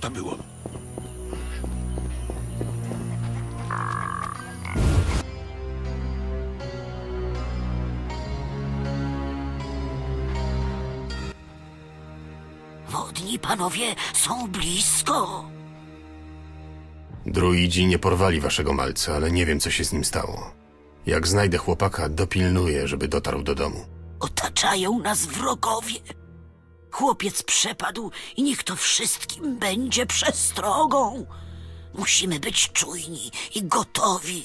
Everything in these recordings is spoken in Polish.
Co to było? Wodni panowie są blisko. Druidzi nie porwali waszego malca, ale nie wiem, co się z nim stało. Jak znajdę chłopaka, dopilnuję, żeby dotarł do domu. Otaczają nas wrogowie. Chłopiec przepadł i niech to wszystkim będzie przestrogą. Musimy być czujni i gotowi.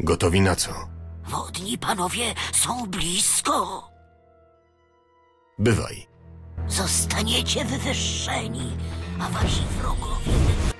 Gotowi na co? Wodni panowie są blisko. Bywaj. Zostaniecie wywyższeni, a wasi wrogowie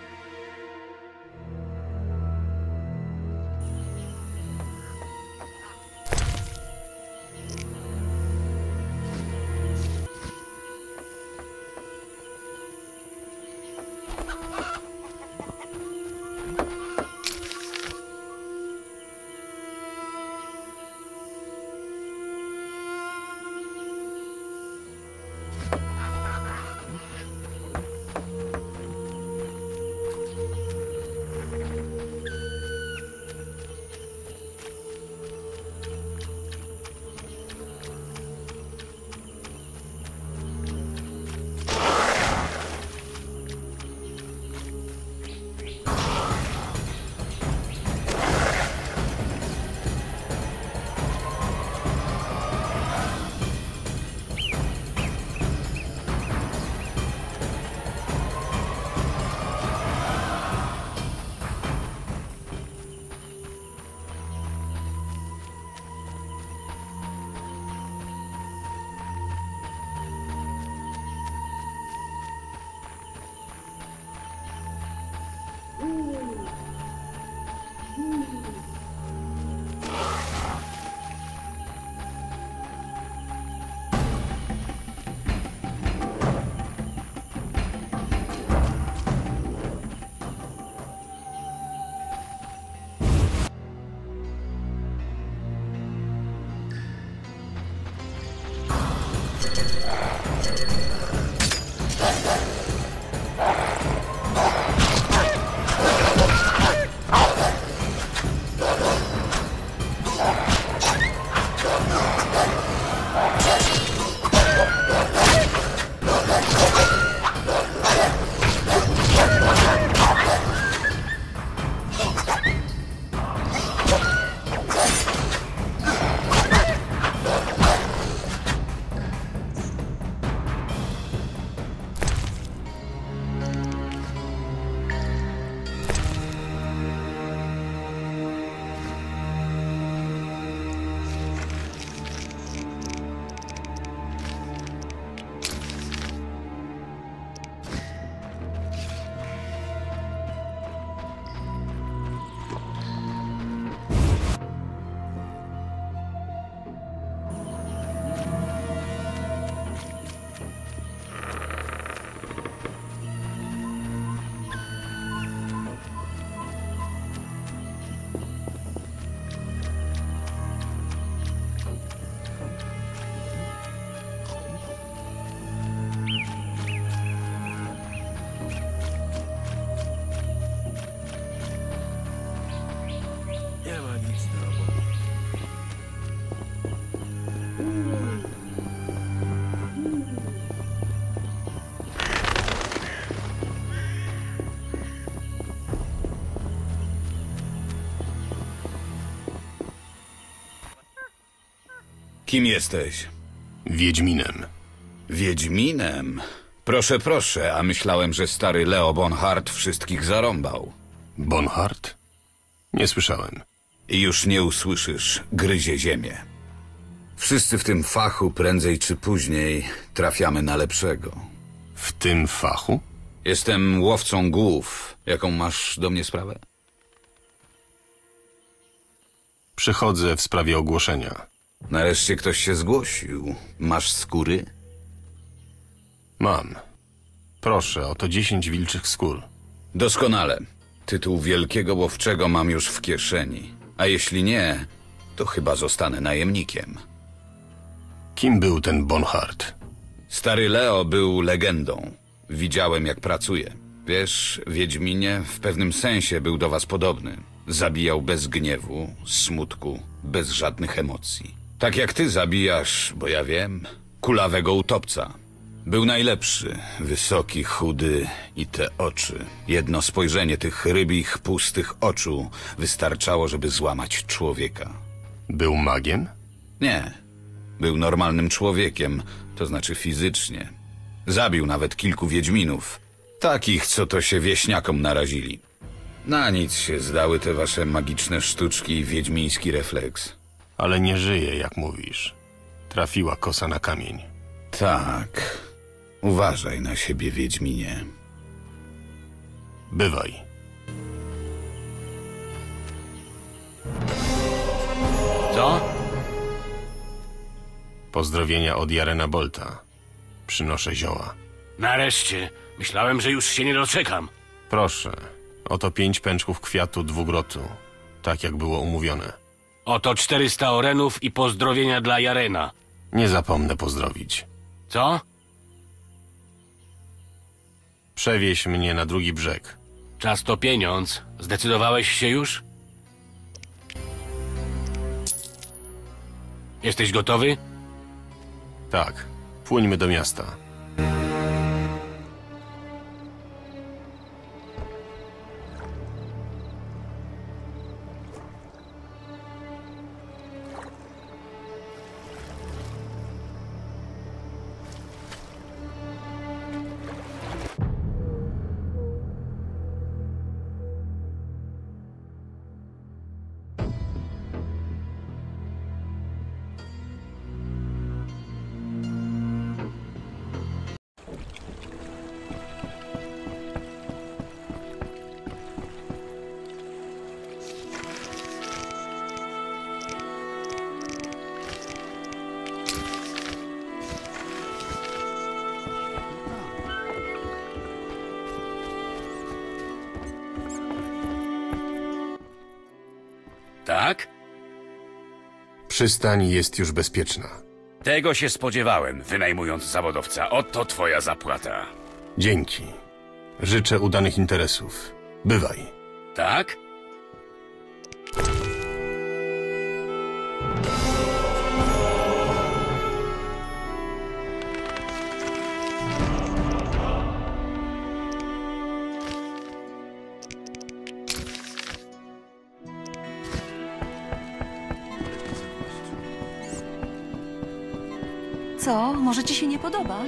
Kim jesteś? Wiedźminem. Wiedźminem? Proszę, proszę, a myślałem, że stary Leo Bonhart wszystkich zarąbał. Bonhart? Nie słyszałem. I już nie usłyszysz, gryzie ziemię. Wszyscy w tym fachu prędzej czy później trafiamy na lepszego. W tym fachu? Jestem łowcą głów. Jaką masz do mnie sprawę? Przychodzę w sprawie ogłoszenia. Nareszcie ktoś się zgłosił. Masz skóry? Mam. Proszę, oto dziesięć wilczych skór. Doskonale. Tytuł wielkiego łowczego mam już w kieszeni. A jeśli nie, to chyba zostanę najemnikiem. Kim był ten Bonhart? Stary Leo był legendą. Widziałem, jak pracuje. Wiesz, Wiedźminie w pewnym sensie był do was podobny. Zabijał bez gniewu, smutku, bez żadnych emocji. Tak jak ty zabijasz, bo ja wiem, kulawego utopca. Był najlepszy, wysoki, chudy i te oczy. Jedno spojrzenie tych rybich, pustych oczu wystarczało, żeby złamać człowieka. Był magiem? Nie. Był normalnym człowiekiem, to znaczy fizycznie. Zabił nawet kilku wiedźminów. Takich, co to się wieśniakom narazili. Na nic się zdały te wasze magiczne sztuczki i wiedźmiński refleks. Ale nie żyje, jak mówisz. Trafiła kosa na kamień. Tak. Uważaj na siebie, wiedźminie. Bywaj. Co? Pozdrowienia od Jarena Bolta. Przynoszę zioła. Nareszcie. Myślałem, że już się nie doczekam. Proszę, oto pięć pęczków kwiatu dwugrotu. Tak jak było umówione. Oto 400 orenów i pozdrowienia dla Jarena. Nie zapomnę pozdrowić. Co? Przewieź mnie na drugi brzeg. Czas to pieniądz. Zdecydowałeś się już? Jesteś gotowy? Tak, płyńmy do miasta. Przystań jest już bezpieczna. Tego się spodziewałem, wynajmując zawodowca. Oto twoja zapłata. Dzięki. Życzę udanych interesów. Bywaj. Tak? Co? Może ci się nie podobam?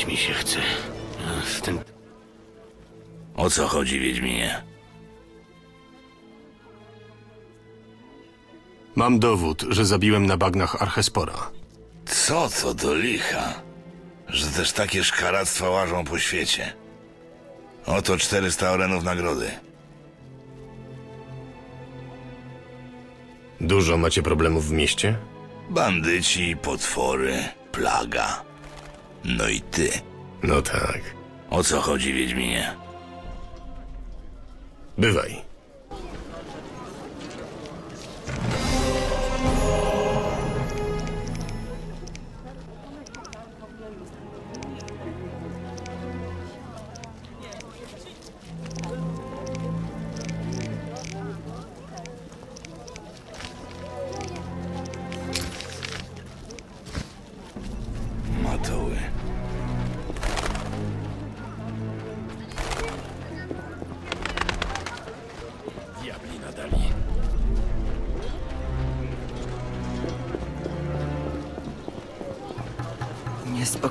Spać mi się chce. Ach, Ten... O co chodzi, Wiedźminie? Mam dowód, że zabiłem na bagnach Archespora. Co to do licha? Że też takie szkaractwa łażą po świecie. Oto 400 orenów nagrody. Dużo macie problemów w mieście? Bandyci, potwory, plaga. No i ty. No tak. O co chodzi, Wiedźminie? Bywaj.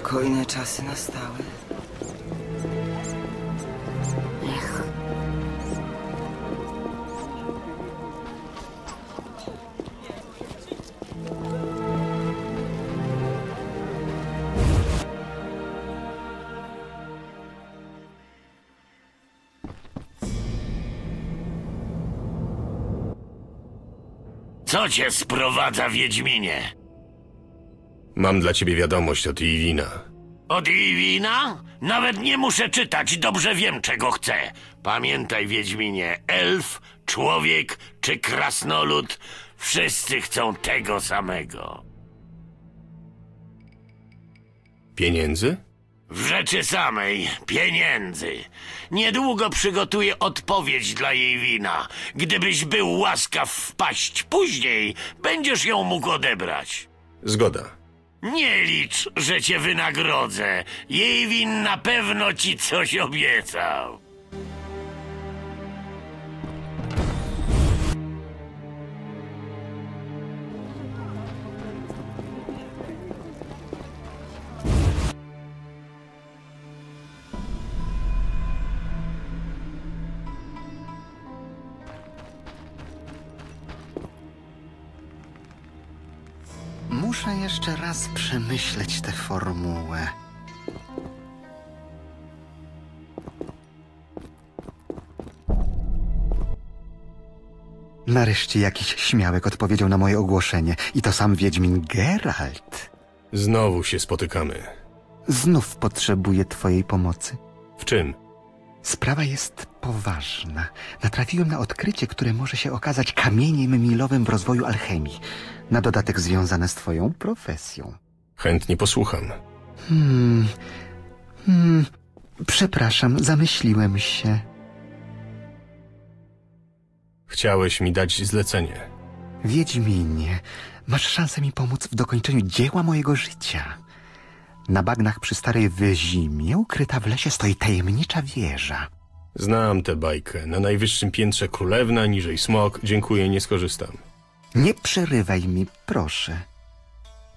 Niespokojne czasy nastały. Co cię sprowadza, Wiedźminie? Mam dla ciebie wiadomość od Iwina. Od Iwina? Nawet nie muszę czytać, dobrze wiem, czego chcę. Pamiętaj, Wiedźminie, elf, człowiek czy krasnolud, wszyscy chcą tego samego. Pieniędzy? W rzeczy samej, pieniędzy. Niedługo przygotuję odpowiedź dla jej wina. Gdybyś był łaskaw wpaść później, będziesz ją mógł odebrać. Zgoda. Nie licz, że cię wynagrodzę. Jej win na pewno ci coś obiecał. Muszę jeszcze raz przemyśleć tę formułę. Nareszcie jakiś śmiałek odpowiedział na moje ogłoszenie i to sam Wiedźmin Geralt. Znowu się spotykamy. Znów potrzebuję twojej pomocy. W czym? Sprawa jest poważna. Natrafiłem na odkrycie, które może się okazać kamieniem milowym w rozwoju alchemii. Na dodatek związane z twoją profesją. Chętnie posłucham. Hmm. Hmm. Przepraszam, zamyśliłem się. Chciałeś mi dać zlecenie. Wiedźminie, masz szansę mi pomóc w dokończeniu dzieła mojego życia. Na bagnach przy starej wyzimie, ukryta w lesie, stoi tajemnicza wieża. Znam tę bajkę. Na najwyższym piętrze królewna, niżej smok. Dziękuję, nie skorzystam. Nie przerywaj mi, proszę.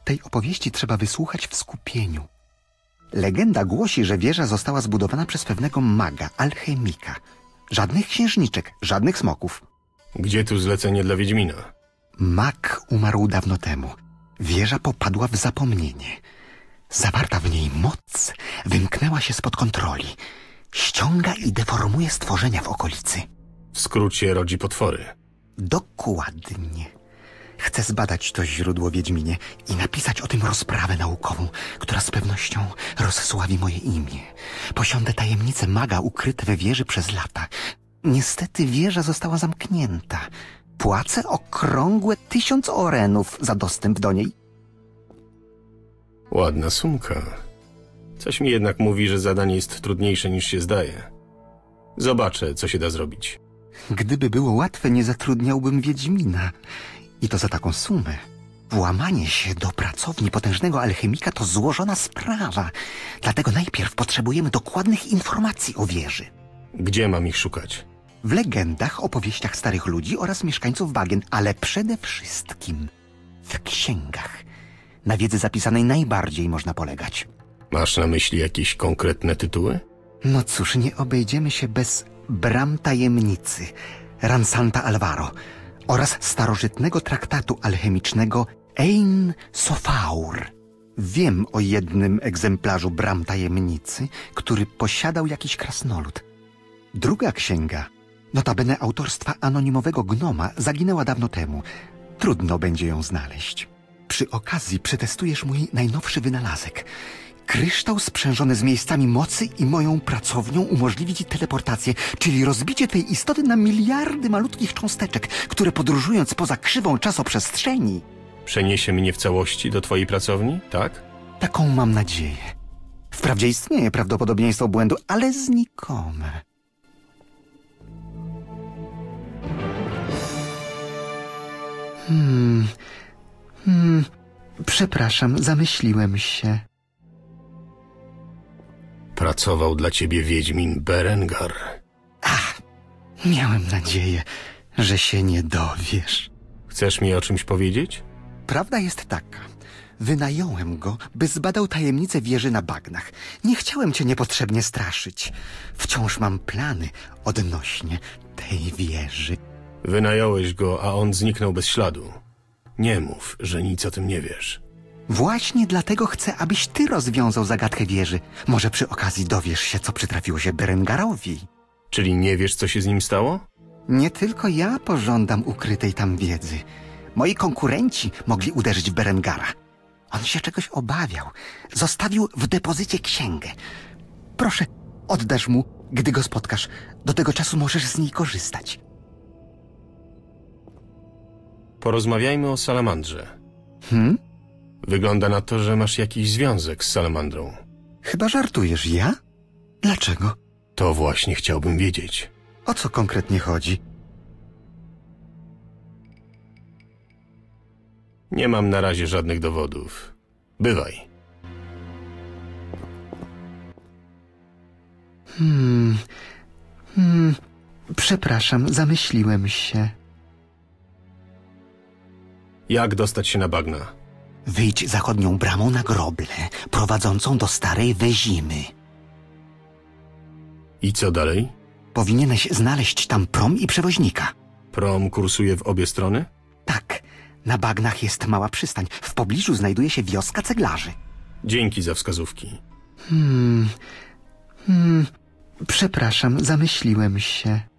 Tej opowieści trzeba wysłuchać w skupieniu. Legenda głosi, że wieża została zbudowana przez pewnego maga, alchemika. Żadnych księżniczek, żadnych smoków. Gdzie tu zlecenie dla Wiedźmina? Mag umarł dawno temu. Wieża popadła w zapomnienie. Zawarta w niej moc wymknęła się spod kontroli. Ściąga i deformuje stworzenia w okolicy. W skrócie rodzi potwory. Dokładnie. Chcę zbadać to źródło Wiedźminie i napisać o tym rozprawę naukową, która z pewnością rozsławi moje imię. Posiądę tajemnice maga ukryte we wieży przez lata. Niestety wieża została zamknięta. Płacę okrągłe tysiąc orenów za dostęp do niej. Ładna sumka. Coś mi jednak mówi, że zadanie jest trudniejsze niż się zdaje. Zobaczę, co się da zrobić. Gdyby było łatwe, nie zatrudniałbym Wiedźmina. I to za taką sumę. Włamanie się do pracowni potężnego alchemika to złożona sprawa. Dlatego najpierw potrzebujemy dokładnych informacji o wieży. Gdzie mam ich szukać? W legendach, opowieściach starych ludzi oraz mieszkańców bagien, ale przede wszystkim w księgach. Na wiedzy zapisanej najbardziej można polegać. Masz na myśli jakieś konkretne tytuły? No cóż, nie obejdziemy się bez Bram Tajemnicy, Ransanta Alvaro oraz starożytnego traktatu alchemicznego Ein Sofaur. Wiem o jednym egzemplarzu Bram Tajemnicy, który posiadał jakiś krasnolud. Druga księga, notabene autorstwa anonimowego gnoma, zaginęła dawno temu. Trudno będzie ją znaleźć. Przy okazji przetestujesz mój najnowszy wynalazek. Kryształ sprzężony z miejscami mocy i moją pracownią umożliwi ci teleportację, czyli rozbicie tej istoty na miliardy malutkich cząsteczek, które podróżując poza krzywą czasoprzestrzeni. Przeniesie mnie w całości do twojej pracowni, tak? Taką mam nadzieję. Wprawdzie istnieje prawdopodobieństwo błędu, ale znikome. Hmm. Hmm. Przepraszam, zamyśliłem się. Pracował dla ciebie Wiedźmin Berengar. Miałem nadzieję, że się nie dowiesz. Chcesz mi o czymś powiedzieć? Prawda jest taka. Wynająłem go, by zbadał tajemnicę wieży na bagnach. Nie chciałem cię niepotrzebnie straszyć. Wciąż mam plany odnośnie tej wieży. Wynająłeś go, a on zniknął bez śladu. Nie mów, że nic o tym nie wiesz. Właśnie dlatego chcę, abyś ty rozwiązał zagadkę wieży. Może przy okazji dowiesz się, co przytrafiło się Berengarowi. Czyli nie wiesz, co się z nim stało? Nie tylko ja pożądam ukrytej tam wiedzy. Moi konkurenci mogli uderzyć w Berengara. On się czegoś obawiał. Zostawił w depozycie księgę. Proszę, oddasz mu, gdy go spotkasz. Do tego czasu możesz z niej korzystać. Porozmawiajmy o salamandrze. Hmm? Wygląda na to, że masz jakiś związek z salamandrą. Chyba żartujesz, ja? Dlaczego? To właśnie chciałbym wiedzieć. O co konkretnie chodzi? Nie mam na razie żadnych dowodów. Bywaj. Hmm. Hmm. Przepraszam, zamyśliłem się. Jak dostać się na bagna? Wyjdź zachodnią bramą na groble, prowadzącą do starej Wezimy. I co dalej? Powinieneś znaleźć tam prom i przewoźnika. Prom kursuje w obie strony? Tak, na bagnach jest mała przystań. W pobliżu znajduje się wioska ceglarzy. Dzięki za wskazówki. Hmm. Hmm. Przepraszam, zamyśliłem się.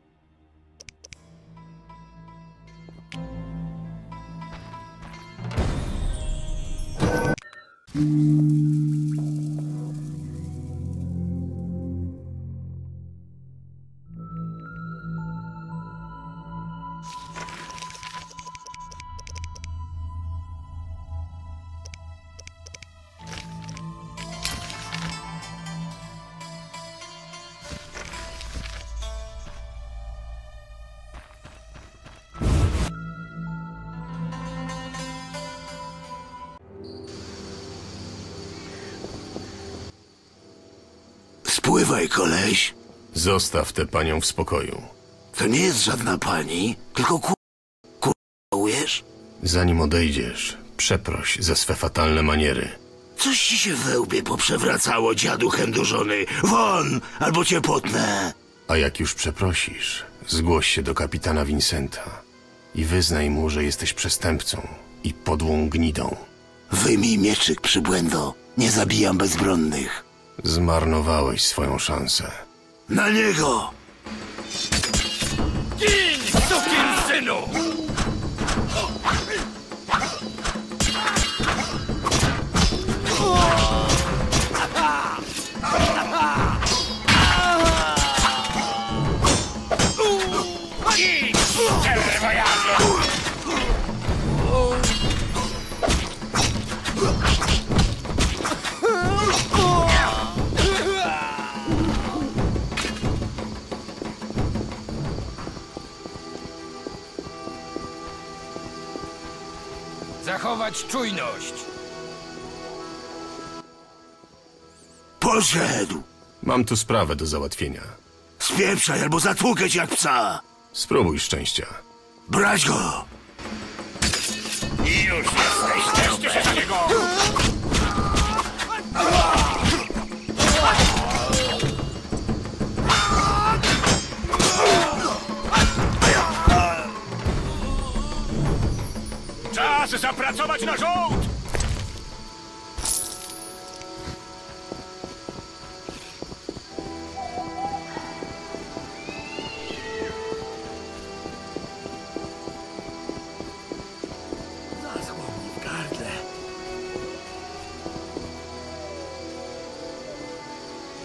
う。Spływaj, koleś. Zostaw tę panią w spokoju. To nie jest żadna pani, tylko ku... Kurujesz? Zanim odejdziesz, przeproś za swe fatalne maniery. Coś ci się we łbie poprzewracało, dziadu chędożony. Won, albo cię potnę. A jak już przeprosisz, zgłoś się do kapitana Vincenta i wyznaj mu, że jesteś przestępcą i podłą gnidą. Wyjmij mieczyk, przybłędo. Nie zabijam bezbronnych. Zmarnowałeś swoją szansę. Na niego! Zachować czujność. Poszedł! Mam tu sprawę do załatwienia. Spieprzaj albo zatłukę cię jak psa! Spróbuj szczęścia. Brać go! Czas zapracować na żołd!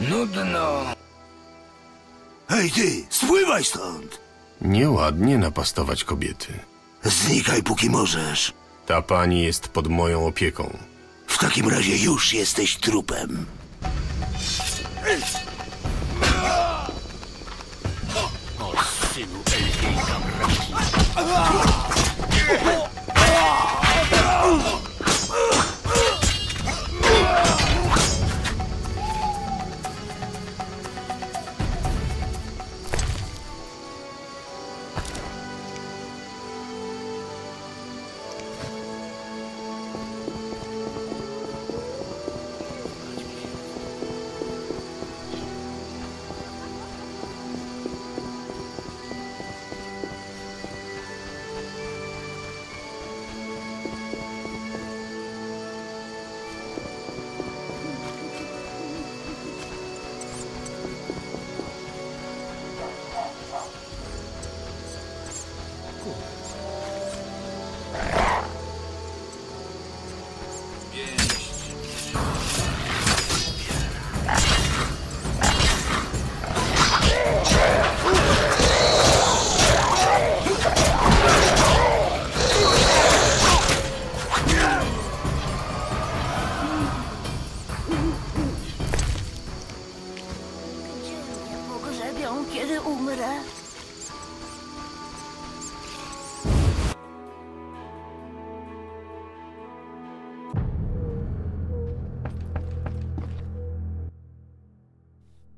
Nudno. Hej ty, spływaj stąd! Nieładnie napastować kobiety. Znikaj póki możesz. Ta pani jest pod moją opieką. W takim razie już jesteś trupem. O synu elfiej kamraki.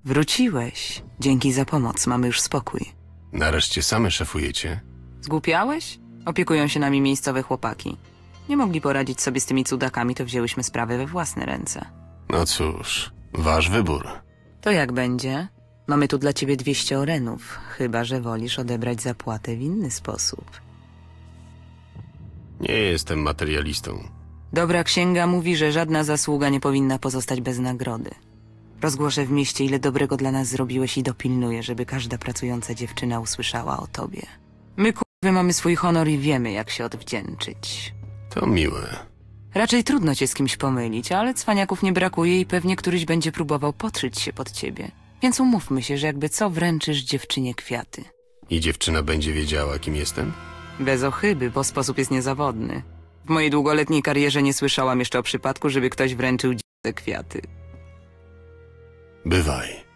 Wróciłeś. Dzięki za pomoc, mamy już spokój. Nareszcie same szefujecie? Zgłupiałeś? Opiekują się nami miejscowe chłopaki. Nie mogli poradzić sobie z tymi cudakami, to wzięłyśmy sprawę we własne ręce. No cóż, wasz wybór. To jak będzie? Mamy tu dla ciebie 200 orenów, chyba że wolisz odebrać zapłatę w inny sposób. Nie jestem materialistą. Dobra księga mówi, że żadna zasługa nie powinna pozostać bez nagrody. Rozgłoszę w mieście, ile dobrego dla nas zrobiłeś i dopilnuję, żeby każda pracująca dziewczyna usłyszała o tobie. My kurwy mamy swój honor i wiemy, jak się odwdzięczyć. To miłe. Raczej trudno cię z kimś pomylić, ale cwaniaków nie brakuje i pewnie któryś będzie próbował podszyć się pod ciebie. Więc umówmy się, że jakby co wręczysz dziewczynie kwiaty. I dziewczyna będzie wiedziała, kim jestem? Bez ochyby, bo sposób jest niezawodny. W mojej długoletniej karierze nie słyszałam jeszcze o przypadku, żeby ktoś wręczył dziewczynce kwiaty. Bywaj.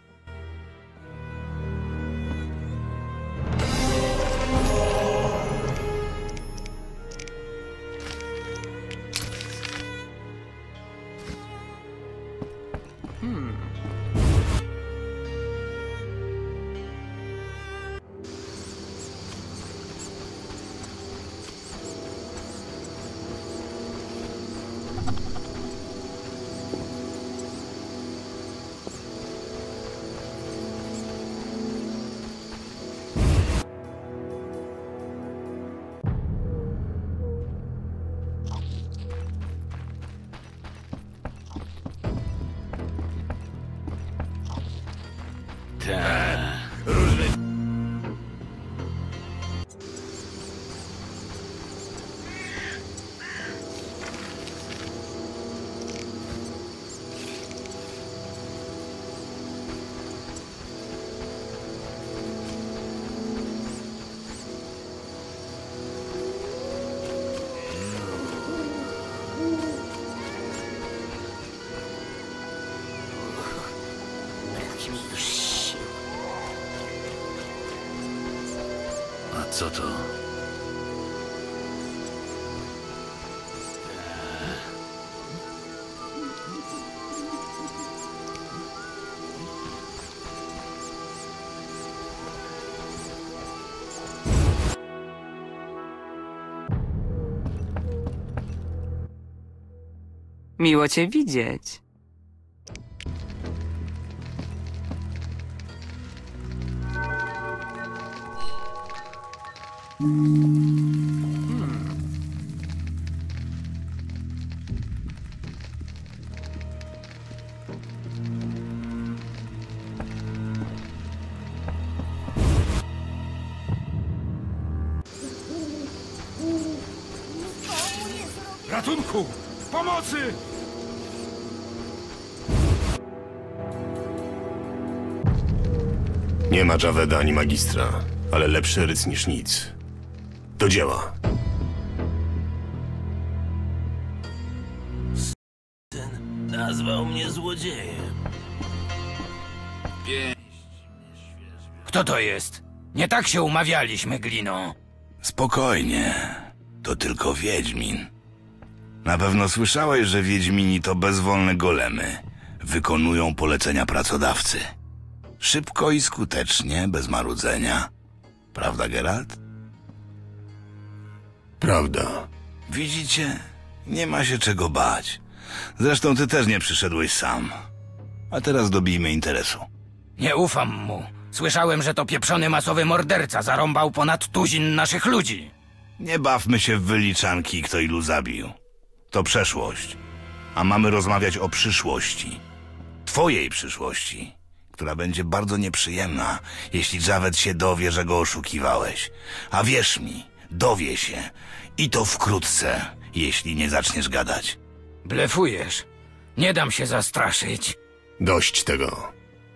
Co to? Miło cię widzieć. Ratunku! Pomocy! Nie ma Javeda ani magistra, ale lepszy ryc niż nic. Do dzieła. Nazwał mnie złodziejem. Kto to jest? Nie tak się umawialiśmy, Glino. Spokojnie. To tylko Wiedźmin. Na pewno słyszałeś, że Wiedźmini to bezwolne golemy. Wykonują polecenia pracodawcy. Szybko i skutecznie, bez marudzenia. Prawda, Geralt? Prawda. Widzicie? Nie ma się czego bać. Zresztą ty też nie przyszedłeś sam. A teraz dobijmy interesu. Nie ufam mu. Słyszałem, że to pieprzony masowy morderca zarąbał ponad tuzin naszych ludzi. Nie bawmy się w wyliczanki, kto ilu zabił. To przeszłość. A mamy rozmawiać o przyszłości. Twojej przyszłości, która będzie bardzo nieprzyjemna, jeśli Javed się dowie, że go oszukiwałeś. A wierz mi, dowie się. I to wkrótce, jeśli nie zaczniesz gadać. Blefujesz. Nie dam się zastraszyć. Dość tego.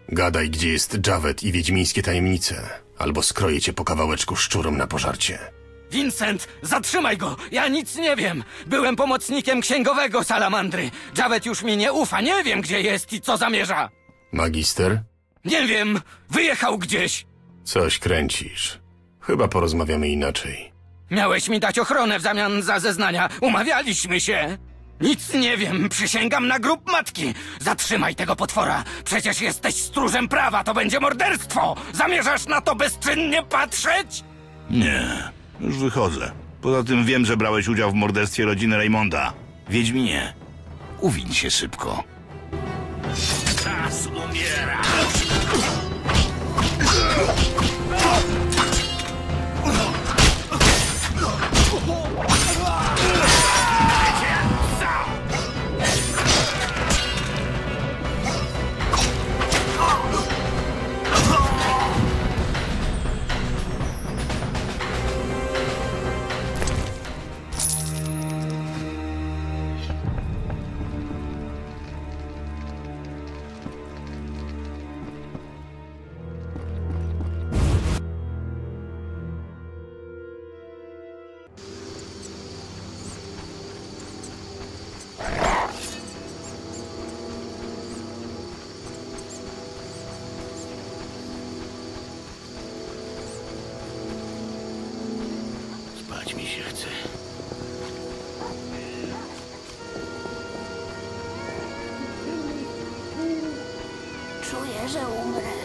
Gadaj, gdzie jest Javet i wiedźmińskie tajemnice, albo skroję cię po kawałeczku szczurom na pożarcie. Vincent, zatrzymaj go! Ja nic nie wiem! Byłem pomocnikiem księgowego salamandry. Javet już mi nie ufa, nie wiem gdzie jest i co zamierza. Magister? Nie wiem, wyjechał gdzieś. Coś kręcisz. Chyba porozmawiamy inaczej. Miałeś mi dać ochronę w zamian za zeznania. Umawialiśmy się. Nic nie wiem, przysięgam na grób matki. Zatrzymaj tego potwora. Przecież jesteś stróżem prawa, to będzie morderstwo. Zamierzasz na to bezczynnie patrzeć? Nie, już wychodzę. Poza tym wiem, że brałeś udział w morderstwie rodziny Raymonda. Wiedźminie, uwiń się szybko. Czas umiera! 任务目